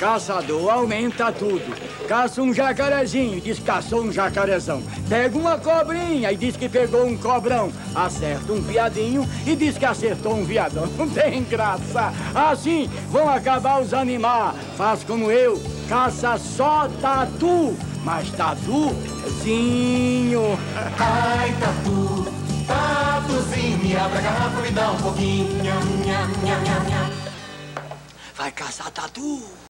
Caçador aumenta tudo. Caça um jacarezinho, e diz que caçou um jacarezão. Pega uma cobrinha e diz que pegou um cobrão. Acerta um viadinho e diz que acertou um viadão. Não tem graça. Assim vão acabar os animais. Faz como eu, caça só tatu. Mas tatuzinho. Ai, tatu, tatuzinho, me abre a garrafa, e dá um pouquinho. Vai caçar tatu.